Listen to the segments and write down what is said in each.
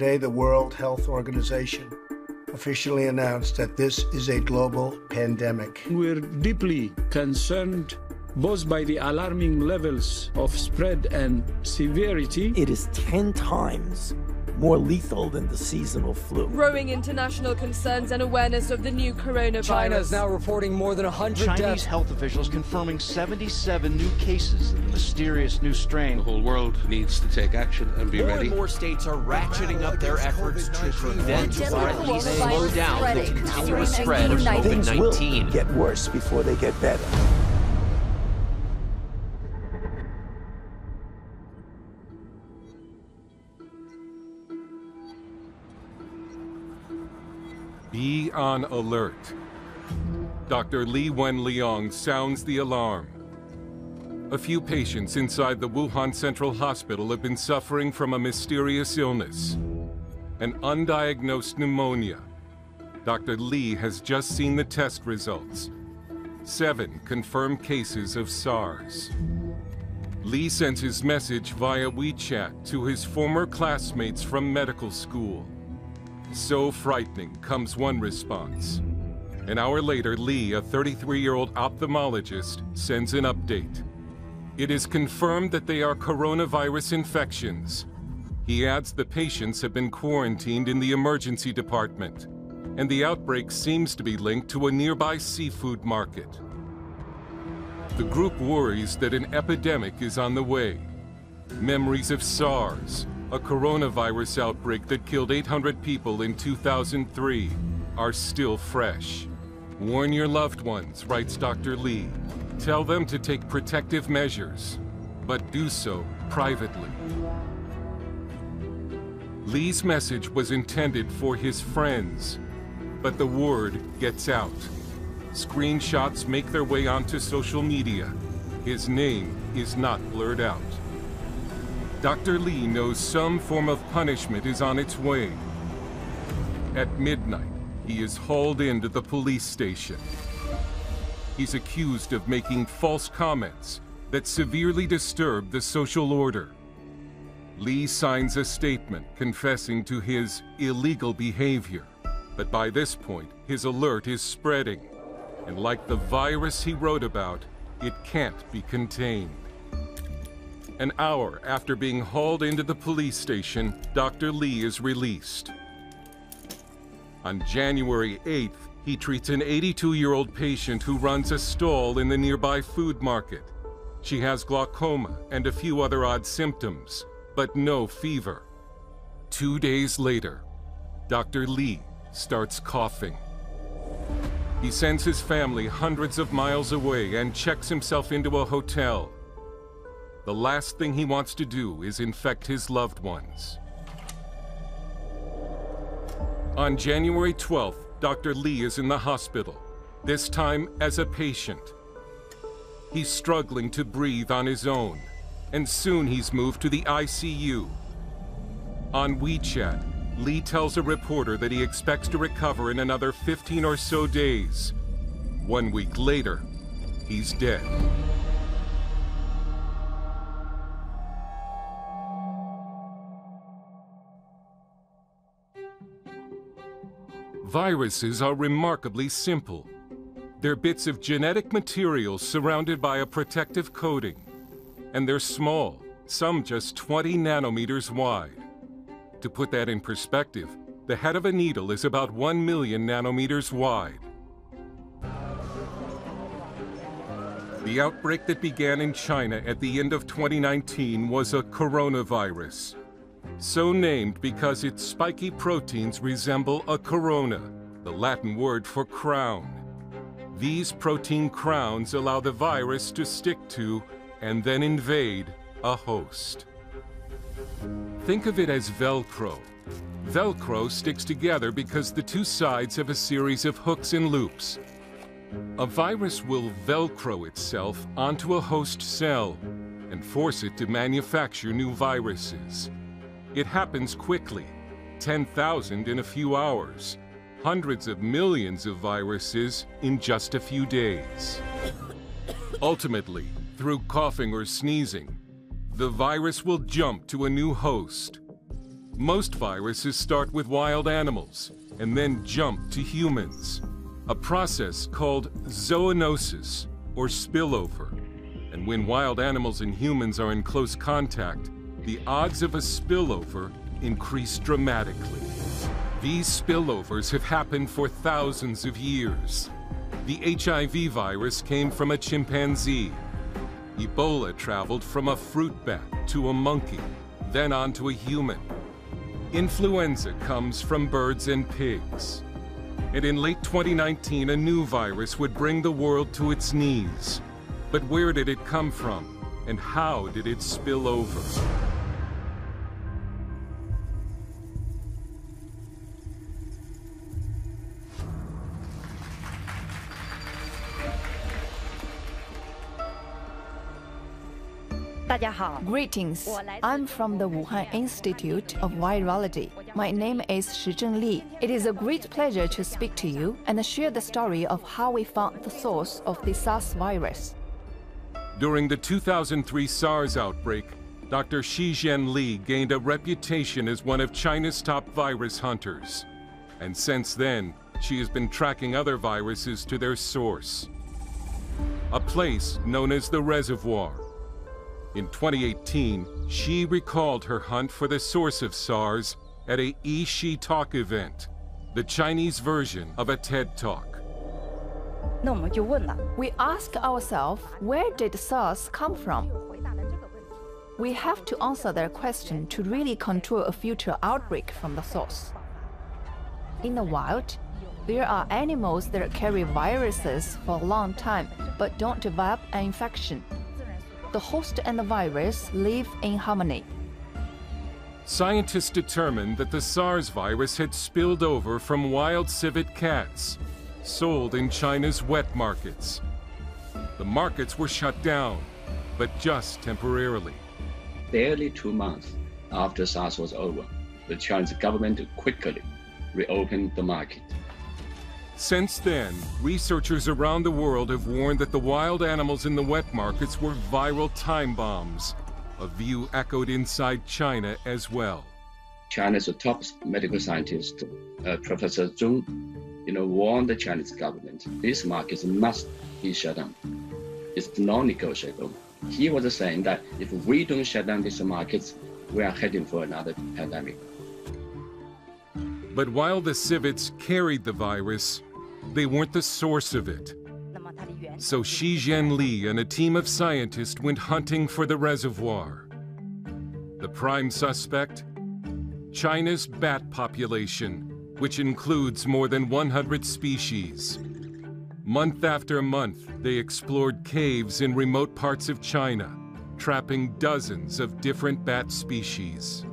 Today, the World Health Organization officially announced that this is a global pandemic. We're deeply concerned both by the alarming levels of spread and severity. It is 10 times more lethal than the seasonal flu. Growing international concerns and awareness of the new coronavirus. China is now reporting more than 100 Chinese deaths. health officials confirming 77 new cases of the mysterious new strain. The whole world needs to take action and be more ready. and more states are ratcheting up their efforts to prevent or at least slow down the continuous spread of Things will COVID-19. get worse before they get better. Be on alert. Dr. Li Wenliang sounds the alarm. A few patients inside the Wuhan Central Hospital have been suffering from a mysterious illness, an undiagnosed pneumonia. Dr. Li has just seen the test results. Seven confirmed cases of SARS. Li sends his message via WeChat to his former classmates from medical school. So frightening, comes one response. An hour later, Li, a 33 year old ophthalmologist, sends an update. It is confirmed that they are coronavirus infections. He adds the patients have been quarantined in the emergency department, and the outbreak seems to be linked to a nearby seafood market. The group worries that an epidemic is on the way. Memories of SARS, a coronavirus outbreak that killed 800 people in 2003, are still fresh. Warn your loved ones, writes Dr. Li. Tell them to take protective measures, but do so privately. Li's message was intended for his friends, but the word gets out. Screenshots make their way onto social media. His name is not blurred out. Dr. Li knows some form of punishment is on its way. At midnight, he is hauled into the police station. He's accused of making false comments that severely disturb the social order. Li signs a statement confessing to his illegal behavior. But by this point, his alert is spreading. And like the virus he wrote about, it can't be contained. An hour after being hauled into the police station, Dr. Li is released. On January 8th, he treats an 82 year old patient who runs a stall in the nearby food market. She has glaucoma and a few other odd symptoms, but no fever. Two days later, Dr. Li starts coughing. He sends his family hundreds of miles away and checks himself into a hotel. The last thing he wants to do is infect his loved ones. On January 12th, Dr. Li is in the hospital, this time as a patient. He's struggling to breathe on his own, and soon he's moved to the ICU. On WeChat, Li tells a reporter that he expects to recover in another 15 or so days. One week later, he's dead. Viruses are remarkably simple. They're bits of genetic material surrounded by a protective coating. And they're small, some just 20 nanometers wide. To put that in perspective, the head of a needle is about 1 million nanometers wide. The outbreak that began in China at the end of 2019 was a coronavirus. So named because its spiky proteins resemble a corona, the Latin word for crown. These protein crowns allow the virus to stick to and then invade a host. Think of it as Velcro. Velcro sticks together because the two sides have a series of hooks and loops. A virus will Velcro itself onto a host cell and force it to manufacture new viruses. It happens quickly 10,000 in a few hours, hundreds of millions of viruses in just a few days. Ultimately, through coughing or sneezing, the virus will jump to a new host. Most viruses start with wild animals and then jump to humans, a process called zoonosis or spillover. And when wild animals and humans are in close contact, the odds of a spillover increase dramatically. These spillovers have happened for thousands of years. The HIV virus came from a chimpanzee. Ebola traveled from a fruit bat to a monkey, then on to a human. Influenza comes from birds and pigs. And in late 2019, a new virus would bring the world to its knees. But where did it come from? And how did it spill over? Greetings. I'm from the Wuhan Institute of Virology. My name is Shi Zhengli. It is a great pleasure to speak to you and share the story of how we found the source of the SARS virus. During the 2003 SARS outbreak, Dr. Shi Zhengli gained a reputation as one of China's top virus hunters. And since then, she has been tracking other viruses to their source. A place known as the reservoir, in 2018, she recalled her hunt for the source of SARS at a Yi Talk event, the Chinese version of a TED Talk. We ask ourselves, where did SARS come from? We have to answer that question to really control a future outbreak from the source. In the wild, there are animals that carry viruses for a long time but don't develop an infection the host and the virus live in harmony. Scientists determined that the SARS virus had spilled over from wild civet cats, sold in China's wet markets. The markets were shut down, but just temporarily. Barely two months after SARS was over, the Chinese government quickly reopened the market. Since then, researchers around the world have warned that the wild animals in the wet markets were viral time bombs, a view echoed inside China as well. China's top medical scientist, uh, Professor Zhong, you know, warned the Chinese government these markets must be shut down. It's non-negotiable. He was saying that if we don't shut down these markets, we are heading for another pandemic. But while the civets carried the virus, they weren't the source of it. So Shi Li and a team of scientists went hunting for the reservoir. The prime suspect? China's bat population, which includes more than 100 species. Month after month, they explored caves in remote parts of China, trapping dozens of different bat species.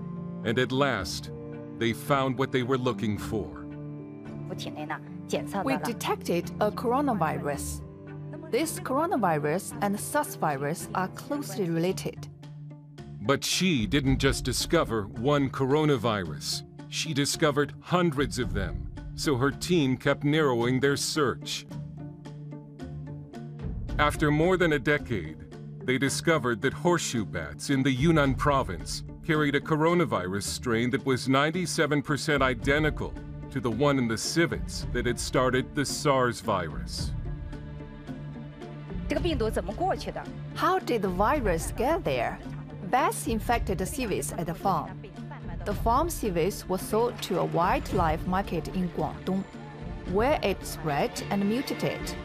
And at last, they found what they were looking for. We detected a coronavirus. This coronavirus and SARS virus are closely related. But she didn't just discover one coronavirus. She discovered hundreds of them, so her team kept narrowing their search. After more than a decade, they discovered that horseshoe bats in the Yunnan province carried a coronavirus strain that was 97% identical to the one in the civets that had started the SARS virus. How did the virus get there? Bats infected the civets at the farm. The farm civets were sold to a wildlife market in Guangdong, where it spread and mutated.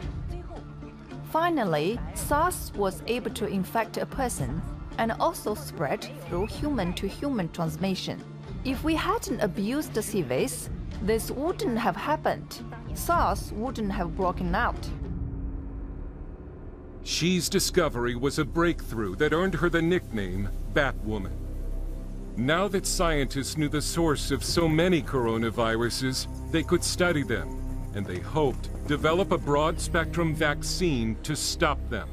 Finally, SARS was able to infect a person and also spread through human-to-human -human transmission. If we hadn't abused the civets, this wouldn't have happened. SARS wouldn't have broken out. Shi's discovery was a breakthrough that earned her the nickname Batwoman. Now that scientists knew the source of so many coronaviruses, they could study them, and they hoped develop a broad-spectrum vaccine to stop them.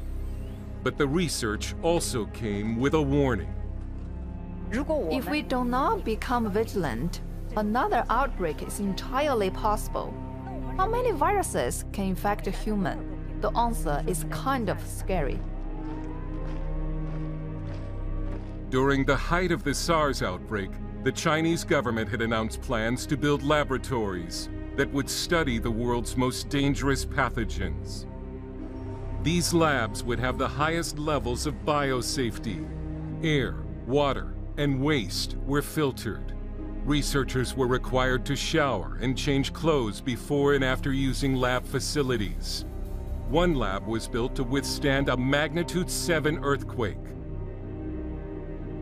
But the research also came with a warning. If we do not become vigilant, Another outbreak is entirely possible. How many viruses can infect a human? The answer is kind of scary. During the height of the SARS outbreak, the Chinese government had announced plans to build laboratories that would study the world's most dangerous pathogens. These labs would have the highest levels of biosafety. Air, water, and waste were filtered. Researchers were required to shower and change clothes before and after using lab facilities. One lab was built to withstand a magnitude 7 earthquake.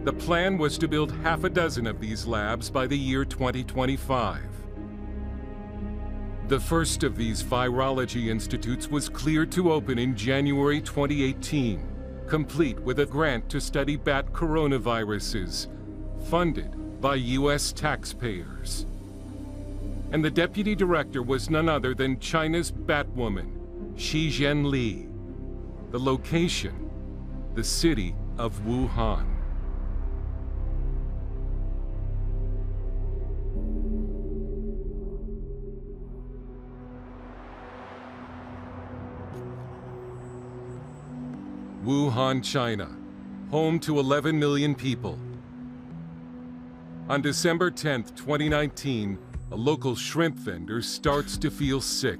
The plan was to build half a dozen of these labs by the year 2025. The first of these virology institutes was cleared to open in January 2018, complete with a grant to study bat coronaviruses, funded by U.S. taxpayers. And the deputy director was none other than China's Batwoman, Shi Zhengli. The location, the city of Wuhan. Wuhan, China, home to 11 million people. On December 10, 2019, a local shrimp vendor starts to feel sick.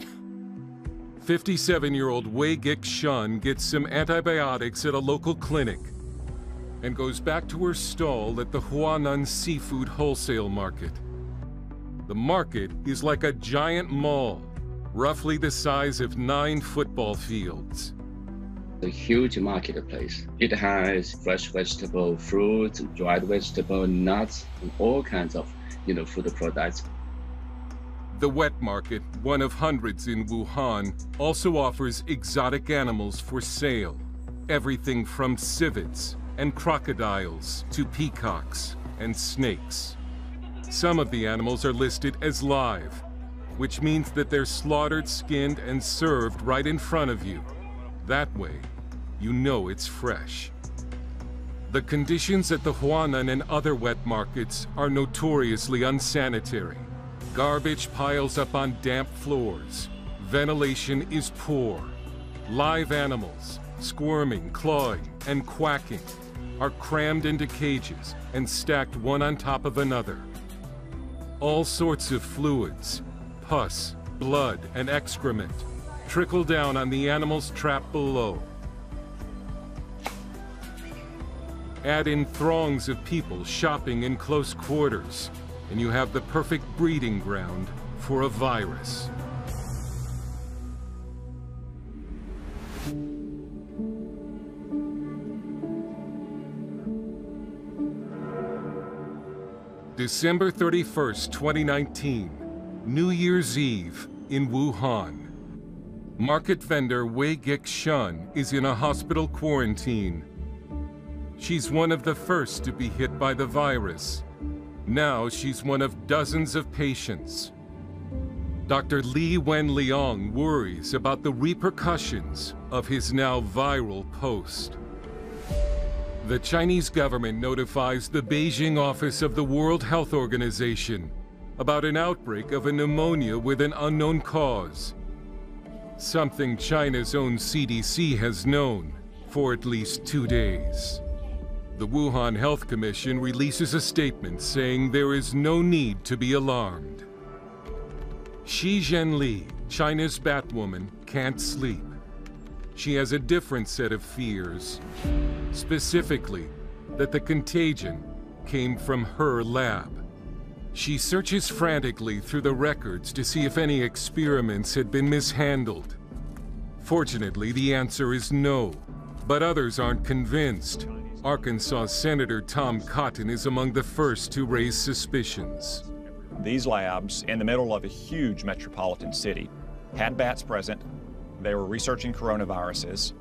57-year-old Wei Gik Shun gets some antibiotics at a local clinic and goes back to her stall at the Huanan Seafood Wholesale Market. The market is like a giant mall, roughly the size of nine football fields a huge marketplace. It has fresh vegetable, fruits, dried vegetable, nuts, and all kinds of you know food products. The wet market, one of hundreds in Wuhan, also offers exotic animals for sale. Everything from civets and crocodiles to peacocks and snakes. Some of the animals are listed as live, which means that they're slaughtered, skinned, and served right in front of you. That way, you know it's fresh. The conditions at the Huanan and other wet markets are notoriously unsanitary. Garbage piles up on damp floors. Ventilation is poor. Live animals, squirming, clawing, and quacking, are crammed into cages and stacked one on top of another. All sorts of fluids, pus, blood, and excrement trickle down on the animals trapped below. Add in throngs of people shopping in close quarters, and you have the perfect breeding ground for a virus. December 31st, 2019, New Year's Eve in Wuhan. Market vendor Wei Gik Shun is in a hospital quarantine. She's one of the first to be hit by the virus. Now she's one of dozens of patients. Dr. Li Wenliang worries about the repercussions of his now viral post. The Chinese government notifies the Beijing office of the World Health Organization about an outbreak of a pneumonia with an unknown cause something China's own CDC has known for at least two days. The Wuhan Health Commission releases a statement saying there is no need to be alarmed. Shi Zhengli, China's Batwoman, can't sleep. She has a different set of fears. Specifically, that the contagion came from her lab. She searches frantically through the records to see if any experiments had been mishandled. Fortunately, the answer is no, but others aren't convinced. Arkansas Senator Tom Cotton is among the first to raise suspicions. These labs, in the middle of a huge metropolitan city, had bats present. They were researching coronaviruses.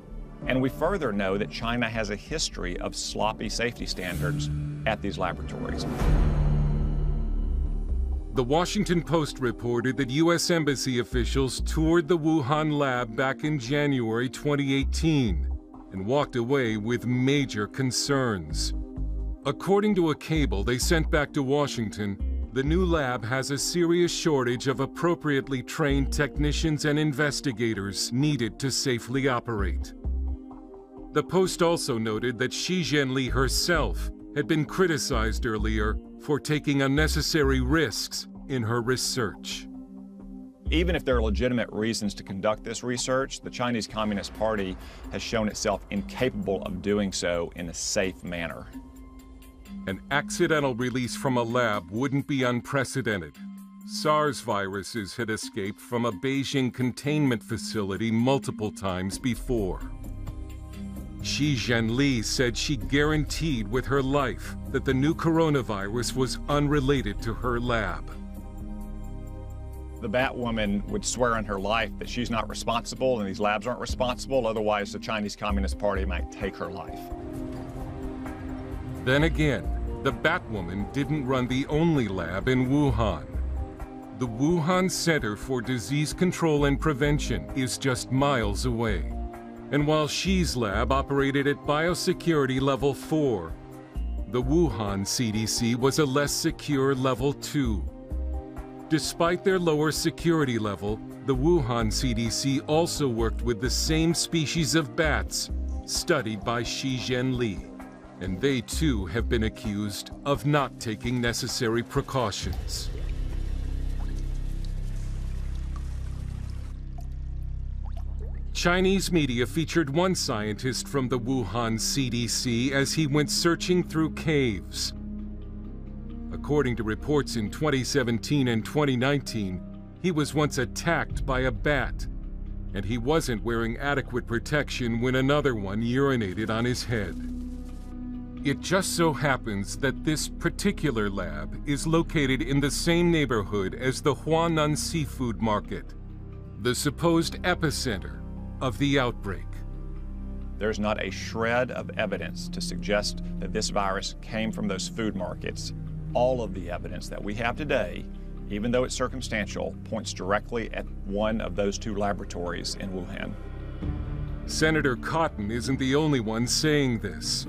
And we further know that China has a history of sloppy safety standards at these laboratories. The Washington Post reported that U.S. Embassy officials toured the Wuhan lab back in January 2018 and walked away with major concerns. According to a cable they sent back to Washington, the new lab has a serious shortage of appropriately trained technicians and investigators needed to safely operate. The Post also noted that Shi Zhengli herself had been criticized earlier for taking unnecessary risks in her research. Even if there are legitimate reasons to conduct this research, the Chinese Communist Party has shown itself incapable of doing so in a safe manner. An accidental release from a lab wouldn't be unprecedented. SARS viruses had escaped from a Beijing containment facility multiple times before. Shi Zhengli said she guaranteed with her life that the new coronavirus was unrelated to her lab. The Batwoman would swear on her life that she's not responsible and these labs aren't responsible, otherwise the Chinese Communist Party might take her life. Then again, the Batwoman didn't run the only lab in Wuhan. The Wuhan Center for Disease Control and Prevention is just miles away. And while Shi's lab operated at biosecurity level 4, the Wuhan CDC was a less secure level 2. Despite their lower security level, the Wuhan CDC also worked with the same species of bats studied by Shi Zhengli, and they too have been accused of not taking necessary precautions. Chinese media featured one scientist from the Wuhan CDC as he went searching through caves. According to reports in 2017 and 2019, he was once attacked by a bat, and he wasn't wearing adequate protection when another one urinated on his head. It just so happens that this particular lab is located in the same neighborhood as the Huanan Seafood Market, the supposed epicenter of the outbreak. There's not a shred of evidence to suggest that this virus came from those food markets. All of the evidence that we have today, even though it's circumstantial, points directly at one of those two laboratories in Wuhan. Senator Cotton isn't the only one saying this.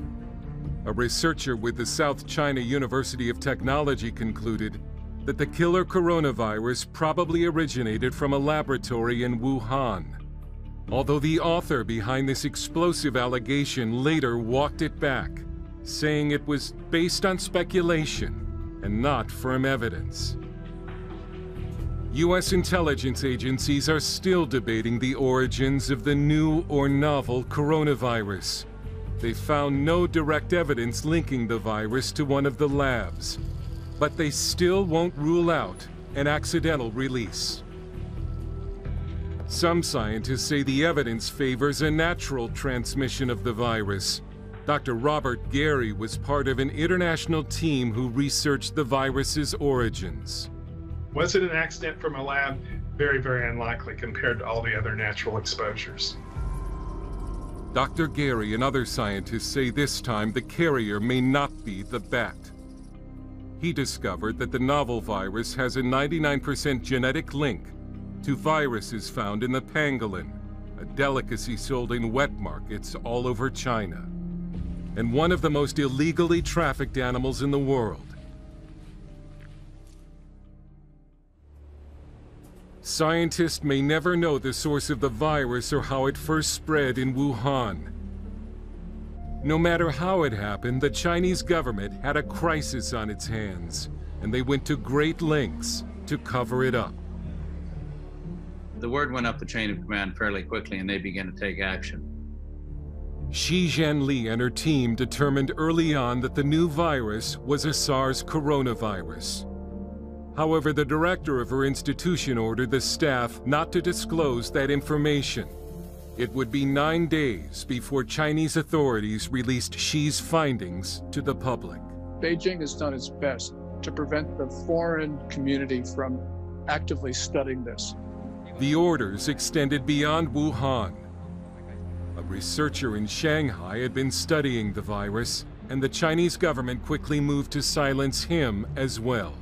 A researcher with the South China University of Technology concluded that the killer coronavirus probably originated from a laboratory in Wuhan. Although the author behind this explosive allegation later walked it back, saying it was based on speculation and not firm evidence. U.S. intelligence agencies are still debating the origins of the new or novel coronavirus. They found no direct evidence linking the virus to one of the labs, but they still won't rule out an accidental release. Some scientists say the evidence favors a natural transmission of the virus. Dr. Robert Garry was part of an international team who researched the virus's origins. Was it an accident from a lab? Very, very unlikely compared to all the other natural exposures. Dr. Garry and other scientists say this time the carrier may not be the bat. He discovered that the novel virus has a 99% genetic link to viruses found in the pangolin, a delicacy sold in wet markets all over China, and one of the most illegally trafficked animals in the world. Scientists may never know the source of the virus or how it first spread in Wuhan. No matter how it happened, the Chinese government had a crisis on its hands, and they went to great lengths to cover it up the word went up the chain of command fairly quickly and they began to take action. Shi Zhengli and her team determined early on that the new virus was a SARS coronavirus. However, the director of her institution ordered the staff not to disclose that information. It would be nine days before Chinese authorities released Shi's findings to the public. Beijing has done its best to prevent the foreign community from actively studying this. The orders extended beyond Wuhan. A researcher in Shanghai had been studying the virus, and the Chinese government quickly moved to silence him as well.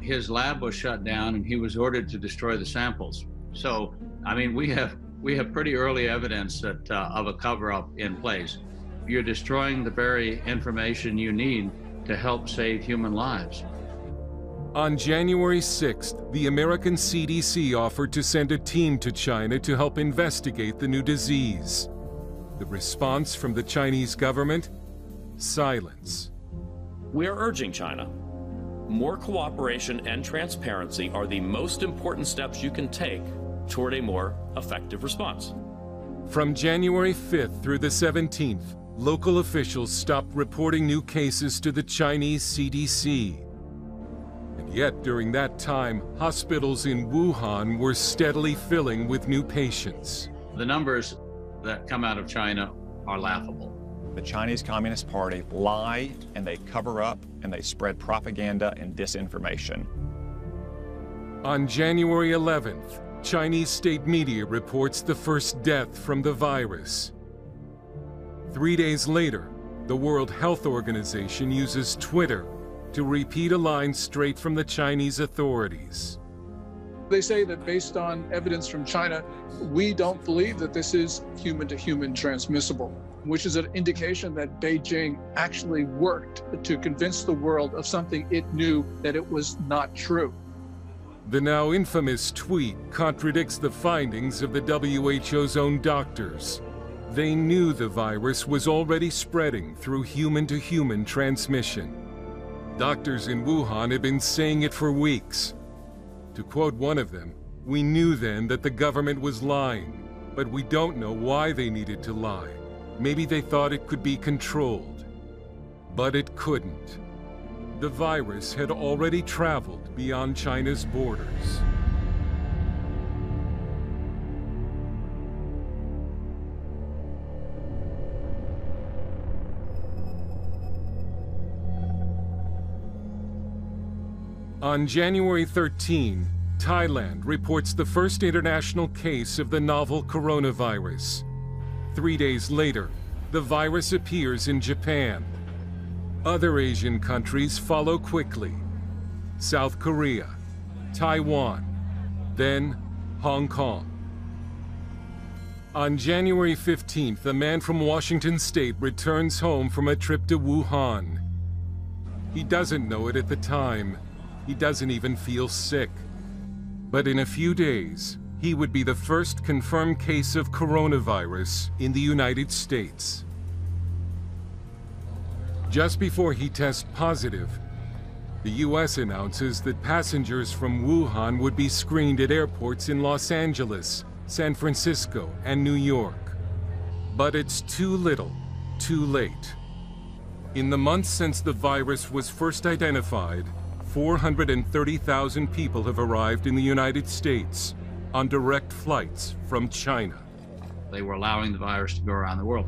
His lab was shut down and he was ordered to destroy the samples. So, I mean, we have we have pretty early evidence that uh, of a cover-up in place. You're destroying the very information you need to help save human lives. On January 6th, the American CDC offered to send a team to China to help investigate the new disease. The response from the Chinese government? Silence. We are urging China. More cooperation and transparency are the most important steps you can take toward a more effective response. From January 5th through the 17th, local officials stopped reporting new cases to the Chinese CDC. And yet, during that time, hospitals in Wuhan were steadily filling with new patients. The numbers that come out of China are laughable. The Chinese Communist Party lie and they cover up and they spread propaganda and disinformation. On January 11th, Chinese state media reports the first death from the virus. Three days later, the World Health Organization uses Twitter to repeat a line straight from the Chinese authorities. They say that based on evidence from China, we don't believe that this is human to human transmissible, which is an indication that Beijing actually worked to convince the world of something it knew that it was not true. The now infamous tweet contradicts the findings of the WHO's own doctors. They knew the virus was already spreading through human to human transmission. Doctors in Wuhan have been saying it for weeks. To quote one of them, we knew then that the government was lying, but we don't know why they needed to lie. Maybe they thought it could be controlled. But it couldn't the virus had already traveled beyond China's borders. On January 13, Thailand reports the first international case of the novel coronavirus. Three days later, the virus appears in Japan. Other Asian countries follow quickly. South Korea, Taiwan, then Hong Kong. On January 15th, a man from Washington state returns home from a trip to Wuhan. He doesn't know it at the time. He doesn't even feel sick. But in a few days, he would be the first confirmed case of coronavirus in the United States. Just before he tests positive, the U.S. announces that passengers from Wuhan would be screened at airports in Los Angeles, San Francisco, and New York. But it's too little, too late. In the months since the virus was first identified, 430,000 people have arrived in the United States on direct flights from China. They were allowing the virus to go around the world.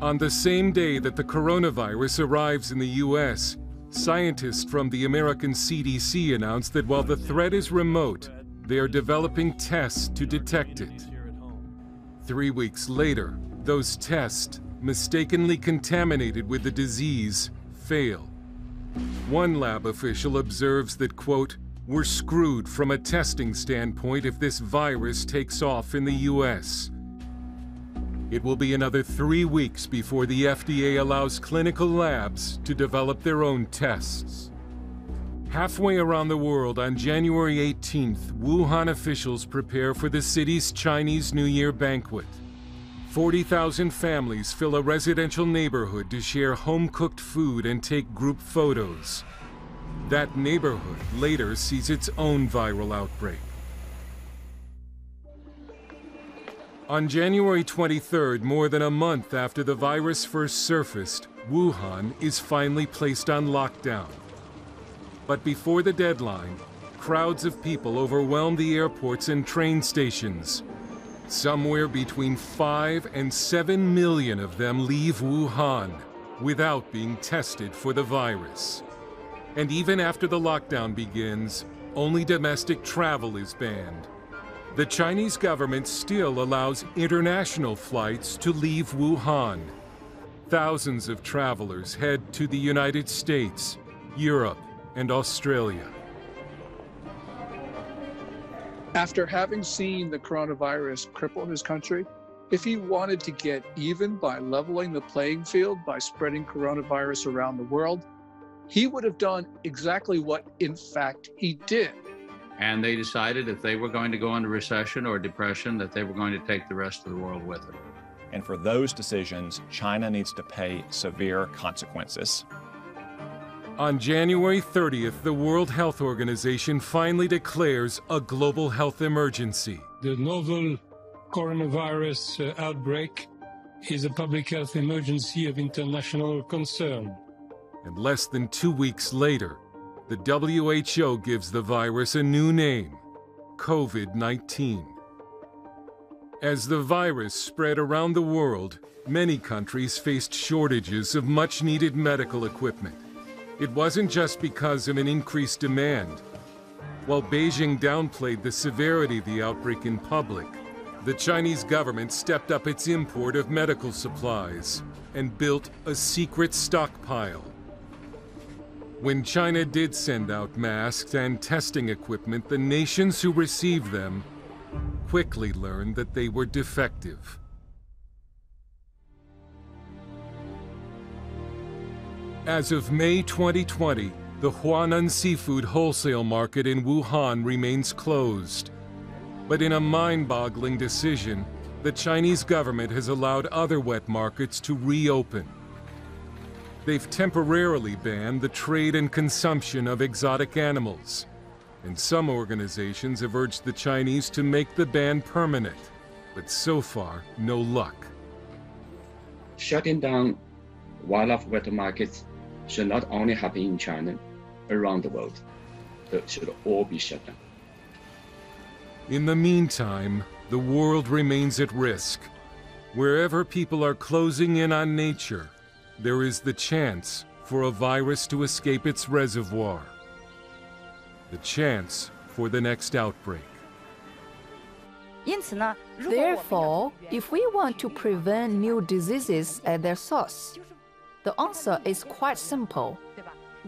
On the same day that the coronavirus arrives in the U.S., scientists from the American CDC announced that while the threat is remote, they are developing tests to detect it. Three weeks later, those tests, mistakenly contaminated with the disease, fail. One lab official observes that, quote, we're screwed from a testing standpoint if this virus takes off in the U.S. It will be another three weeks before the FDA allows clinical labs to develop their own tests. Halfway around the world on January 18th, Wuhan officials prepare for the city's Chinese New Year banquet. 40,000 families fill a residential neighborhood to share home cooked food and take group photos. That neighborhood later sees its own viral outbreak. On January 23rd, more than a month after the virus first surfaced, Wuhan is finally placed on lockdown. But before the deadline, crowds of people overwhelm the airports and train stations. Somewhere between 5 and 7 million of them leave Wuhan without being tested for the virus. And even after the lockdown begins, only domestic travel is banned. The Chinese government still allows international flights to leave Wuhan. Thousands of travelers head to the United States, Europe, and Australia. After having seen the coronavirus cripple his country, if he wanted to get even by leveling the playing field by spreading coronavirus around the world, he would have done exactly what, in fact, he did. And they decided if they were going to go into recession or depression, that they were going to take the rest of the world with them. And for those decisions, China needs to pay severe consequences. On January 30th, the World Health Organization finally declares a global health emergency. The novel coronavirus uh, outbreak is a public health emergency of international concern. And less than two weeks later, the WHO gives the virus a new name COVID 19. As the virus spread around the world, many countries faced shortages of much needed medical equipment. It wasn't just because of an increased demand. While Beijing downplayed the severity of the outbreak in public, the Chinese government stepped up its import of medical supplies and built a secret stockpile. When China did send out masks and testing equipment, the nations who received them quickly learned that they were defective. As of May 2020, the Huanan seafood wholesale market in Wuhan remains closed. But in a mind-boggling decision, the Chinese government has allowed other wet markets to reopen. They've temporarily banned the trade and consumption of exotic animals, and some organizations have urged the Chinese to make the ban permanent, but so far, no luck. Shutting down wildlife wet markets should not only happen in China, around the world. They should all be shut down. In the meantime, the world remains at risk. Wherever people are closing in on nature, there is the chance for a virus to escape its reservoir. The chance for the next outbreak. Therefore, if we want to prevent new diseases at their source, the answer is quite simple.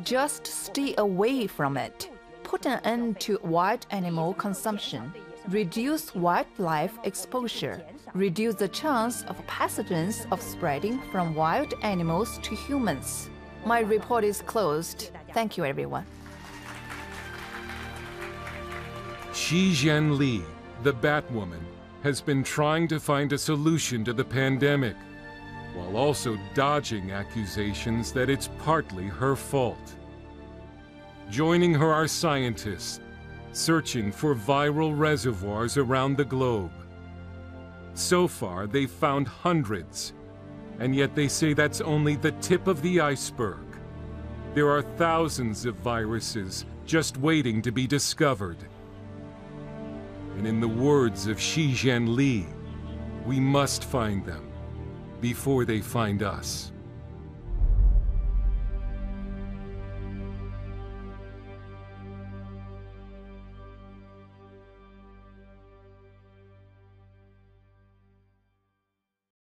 Just stay away from it. Put an end to wild animal consumption. Reduce wildlife exposure. Reduce the chance of pathogens of spreading from wild animals to humans. My report is closed. Thank you, everyone. Shi Zhengli, the Batwoman, has been trying to find a solution to the pandemic, while also dodging accusations that it's partly her fault. Joining her are scientists, searching for viral reservoirs around the globe. So far, they've found hundreds, and yet they say that's only the tip of the iceberg. There are thousands of viruses just waiting to be discovered. And in the words of Shi Zhengli, we must find them before they find us.